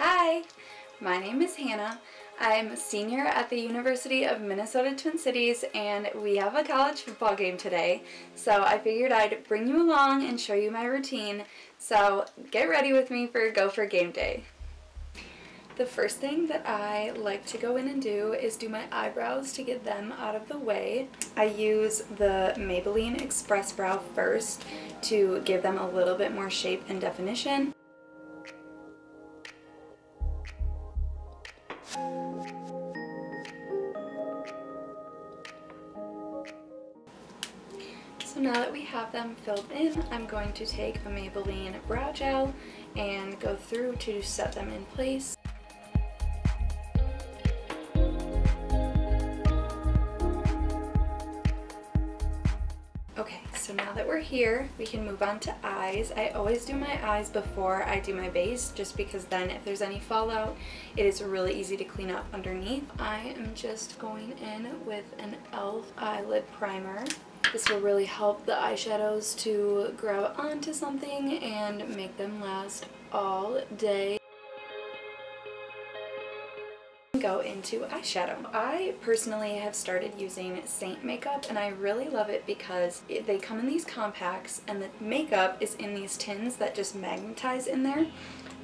Hi, my name is Hannah. I'm a senior at the University of Minnesota Twin Cities and we have a college football game today. So I figured I'd bring you along and show you my routine. So get ready with me for Gopher Game Day. The first thing that I like to go in and do is do my eyebrows to get them out of the way. I use the Maybelline Express Brow first to give them a little bit more shape and definition. So now that we have them filled in, I'm going to take a Maybelline Brow Gel and go through to set them in place. Here, we can move on to eyes. I always do my eyes before I do my base, just because then if there's any fallout, it is really easy to clean up underneath. I am just going in with an e.l.f. eyelid primer. This will really help the eyeshadows to grab onto something and make them last all day go into eyeshadow. I personally have started using Seint makeup and I really love it because it, they come in these compacts and the makeup is in these tins that just magnetize in there.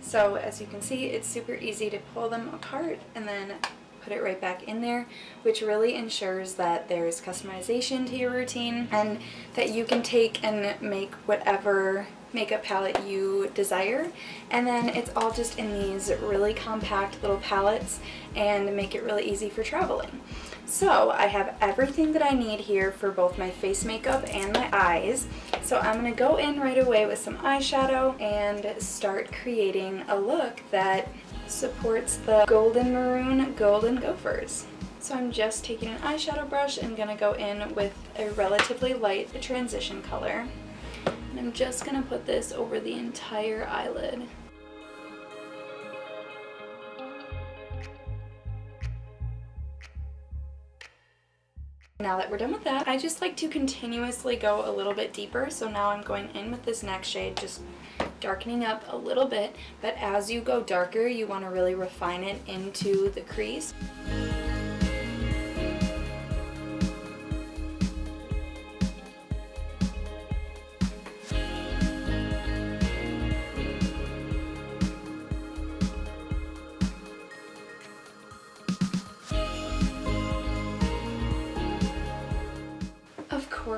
So as you can see it's super easy to pull them apart and then put it right back in there, which really ensures that there's customization to your routine and that you can take and make whatever makeup palette you desire and then it's all just in these really compact little palettes and make it really easy for traveling. So I have everything that I need here for both my face makeup and my eyes. So I'm going to go in right away with some eyeshadow and start creating a look that supports the golden maroon golden gophers. So I'm just taking an eyeshadow brush and going to go in with a relatively light transition color. And I'm just going to put this over the entire eyelid. Now that we're done with that, I just like to continuously go a little bit deeper. So now I'm going in with this next shade, just darkening up a little bit. But as you go darker, you want to really refine it into the crease.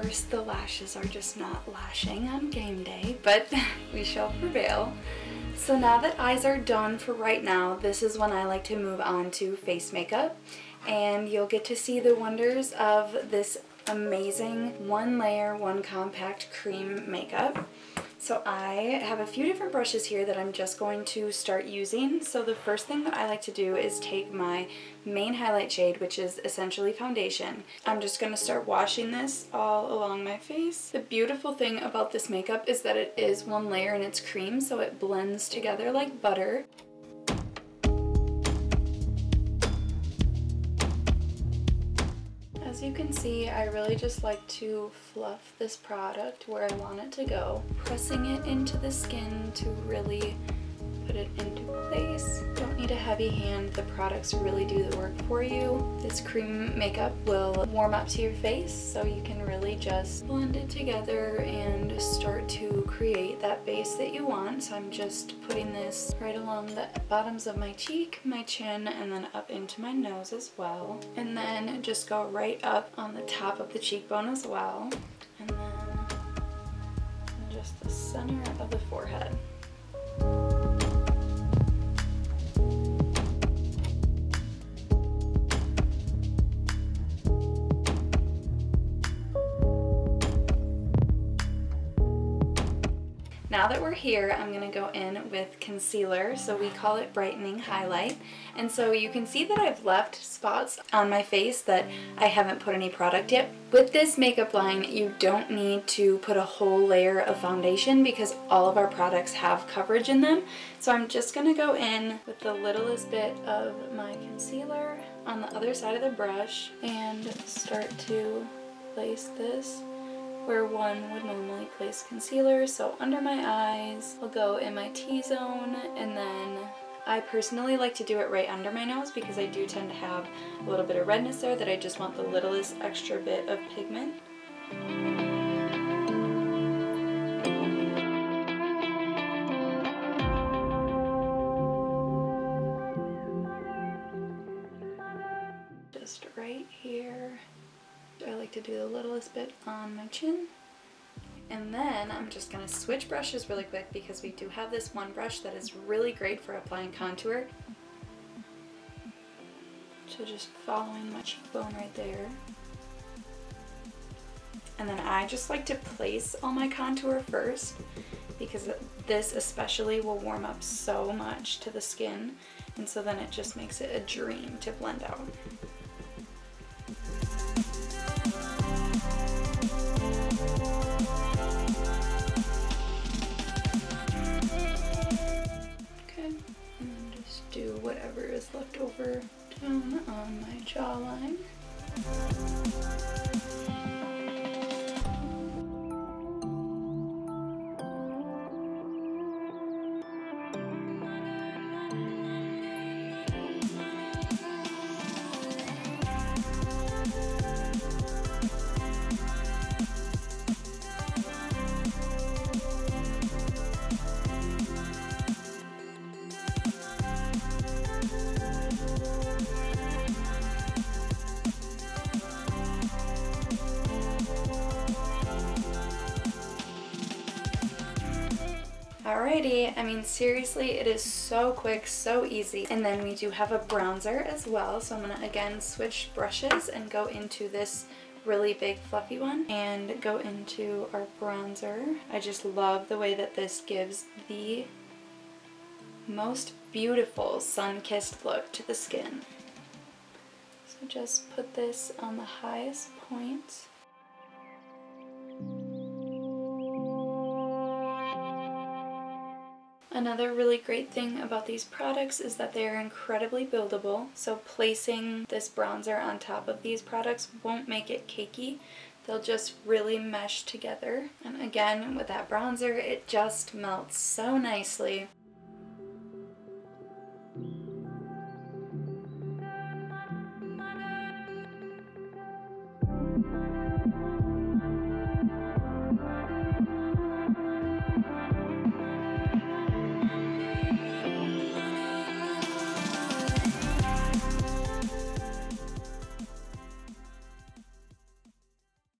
Course the lashes are just not lashing on game day, but we shall prevail. So now that eyes are done for right now, this is when I like to move on to face makeup. And you'll get to see the wonders of this amazing one layer, one compact cream makeup. So I have a few different brushes here that I'm just going to start using. So the first thing that I like to do is take my main highlight shade, which is essentially foundation. I'm just going to start washing this all along my face. The beautiful thing about this makeup is that it is one layer and it's cream, so it blends together like butter. As you can see, I really just like to fluff this product where I want it to go, pressing it into the skin to really put it into place. Don't need a heavy hand, the products really do the work for you. This cream makeup will warm up to your face so you can really just blend it together and start to create that base that you want. So I'm just putting this right along the bottoms of my cheek, my chin, and then up into my nose as well. And then just go right up on the top of the cheekbone as well. And then just the center of the forehead. Now that we're here, I'm going to go in with concealer, so we call it brightening highlight. And so you can see that I've left spots on my face that I haven't put any product yet. With this makeup line, you don't need to put a whole layer of foundation because all of our products have coverage in them. So I'm just going to go in with the littlest bit of my concealer on the other side of the brush and start to place this where one would normally place concealer. So under my eyes, I'll go in my T-zone and then I personally like to do it right under my nose because I do tend to have a little bit of redness there that I just want the littlest extra bit of pigment. Littlest bit on my chin. And then I'm just gonna switch brushes really quick because we do have this one brush that is really great for applying contour. So just following my cheekbone right there. And then I just like to place all my contour first because this especially will warm up so much to the skin and so then it just makes it a dream to blend out. Alrighty, I mean seriously it is so quick, so easy. And then we do have a bronzer as well, so I'm gonna again switch brushes and go into this really big fluffy one and go into our bronzer. I just love the way that this gives the most beautiful sun-kissed look to the skin. So just put this on the highest point Another really great thing about these products is that they are incredibly buildable, so placing this bronzer on top of these products won't make it cakey. They'll just really mesh together. And again, with that bronzer, it just melts so nicely.